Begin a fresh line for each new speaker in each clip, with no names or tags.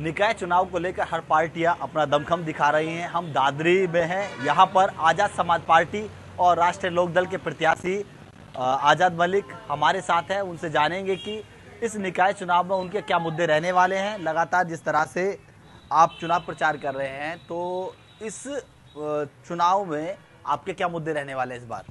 निकाय चुनाव को लेकर हर पार्टियाँ अपना दमखम दिखा रही हैं। हम दादरी में हैं। यहाँ पर आज़ाद समाज पार्टी और राष्ट्रीय लोकदल के प्रत्याशी आज़ाद मलिक हमारे साथ हैं। उनसे जानेंगे कि इस निकाय चुनाव में उनके क्या मुद्दे रहने वाले हैं। लगातार जिस तरह से आप चुनाव प्रचार कर रहे हैं तो इस चुनाव में आपके क्या मुद्दे रहने वाले हैं इस बार?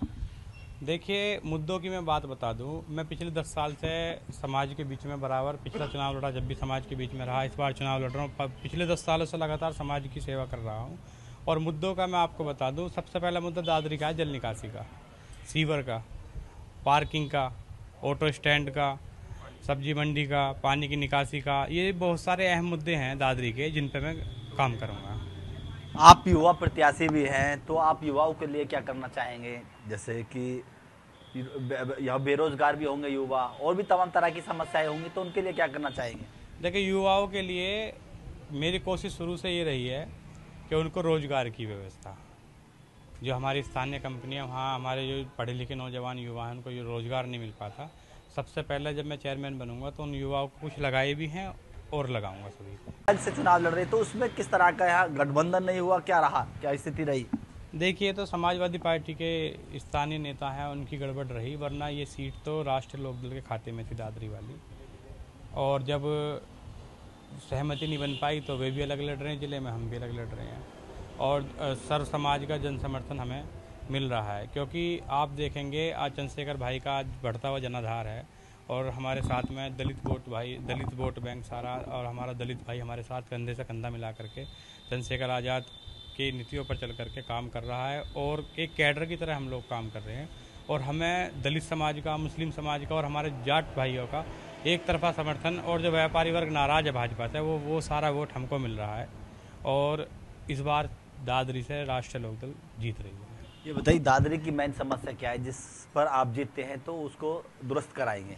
देखिए, मुद्दों की मैं बात बता दूँ। मैं पिछले दस साल से समाज के बीच में बराबर, पिछला चुनाव लड़ा, जब भी समाज के बीच में रहा, इस बार चुनाव लड़ रहा हूँ। पिछले दस सालों से लगातार समाज की सेवा कर रहा हूँ। और मुद्दों का मैं आपको बता दूँ, सबसे पहला मुद्दा दादरी का है, जल निकासी का। सीवर का, पार्किंग का, ऑटो स्टैंड का, सब्ज़ी मंडी का, पानी की निकासी का, ये बहुत सारे अहम मुद्दे हैं दादरी के, जिन पर मैं काम करूँगा।
आप युवा प्रत्याशी भी हैं तो आप युवाओं के लिए क्या करना चाहेंगे? जैसे कि यहाँ बेरोजगार भी होंगे युवा और भी तमाम तरह की समस्याएँ होंगी तो उनके लिए क्या करना चाहेंगे?
देखिए युवाओं के लिए मेरी कोशिश शुरू से ये रही है कि उनको रोज़गार की व्यवस्था। जो हमारी स्थानीय कंपनियाँ वहाँ हमारे जो पढ़े लिखे नौजवान युवा हैं उनको ये रोज़गार नहीं मिल पाता। सबसे पहले जब मैं चेयरमैन बनूँगा तो उन युवाओं को कुछ लगाए भी हैं और लगाऊँगा सभी को।
आज से चुनाव लड़ रहे तो उसमें किस तरह का यहाँ गठबंधन नहीं हुआ? क्या रहा? क्या स्थिति रही?
देखिए तो समाजवादी पार्टी के स्थानीय नेता हैं उनकी गड़बड़ रही वरना ये सीट तो राष्ट्रीय लोकदल के खाते में थी दादरी वाली। और जब सहमति नहीं बन पाई तो वे भी अलग लड़ रहे हैं ज़िले में हम भी अलग लड़ रहे हैं। और सर्व समाज का जन समर्थन हमें मिल रहा है क्योंकि आप देखेंगे आज चंद्रशेखर भाई का आज बढ़ता हुआ जनाधार है और हमारे साथ में दलित वोट भाई, दलित वोट बैंक सारा और हमारा दलित भाई हमारे साथ कंधे से कंधा मिला करके चंद्रशेखर आज़ाद की नीतियों पर चल करके काम कर रहा है और एक कैडर की तरह हम लोग काम कर रहे हैं। और हमें दलित समाज का, मुस्लिम समाज का और हमारे जाट भाइयों का एक तरफा समर्थन और जो व्यापारी वर्ग नाराज़ है भाजपा से, वो वो सारा वोट हमको मिल रहा है। और इस बार दादरी से राष्ट्रीय लोकदल जीत रही है।
ये बताइए, दादरी की मेन समस्या क्या है? जिस पर आप जीतते हैं तो उसको दुरुस्त कराएँगे।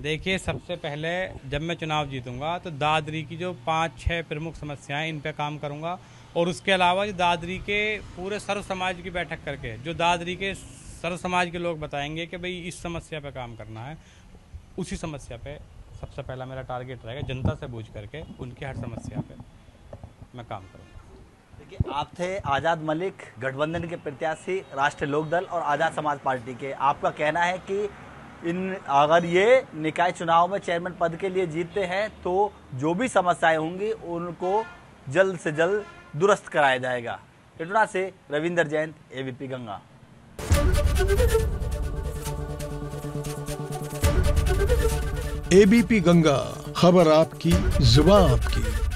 देखिए, सबसे पहले जब मैं चुनाव जीतूँगा तो दादरी की जो पाँच, छह प्रमुख समस्याएँ इन पे काम करूँगा। और उसके अलावा जो दादरी के पूरे सर्व समाज की बैठक करके, जो दादरी के सर्व समाज के लोग बताएँगे कि भाई, इस समस्या पे काम करना है, उसी समस्या पे सबसे पहला मेरा टारगेट रहेगा जनता से पूछ करके उनकी हर समस्या पे मैं काम करूँगा।
देखिए, आप थे आज़ाद मलिक, गठबंधन के प्रत्याशी, राष्ट्रीय लोकदल और आज़ाद समाज पार्टी के। आपका कहना है कि इन, अगर ये निकाय चुनाव में चेयरमैन पद के लिए जीतते हैं तो जो भी समस्याएँ होंगी, उनको जल्द से जल्द दुरुस्त कराया जाएगा। इटना से रविंदर जैन एबीपी गंगा।
एबीपी गंगा, खबर आपकी, ज़ुबान आपकी।